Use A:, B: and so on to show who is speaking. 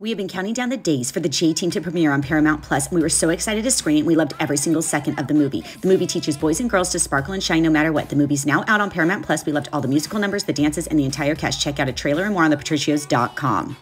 A: We have been counting down the days for the J Team to premiere on Paramount Plus, and we were so excited to screen it. We loved every single second of the movie. The movie teaches boys and girls to sparkle and shine no matter what. The movie's now out on Paramount Plus. We loved all the musical numbers, the dances, and the entire cast. Check out a trailer and more on thepatricios.com.